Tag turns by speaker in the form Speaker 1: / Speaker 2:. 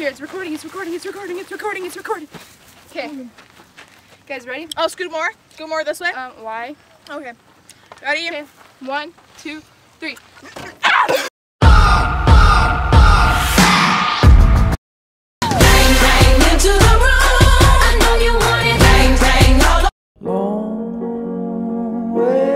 Speaker 1: here. It's recording, it's recording, it's recording, it's recording, it's recording. Okay. Mm -hmm. Guys, ready?
Speaker 2: Oh, scoot more. Go more this way.
Speaker 1: Um, why?
Speaker 2: Okay. Ready?
Speaker 1: Okay. One, two, three. Long way.